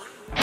done.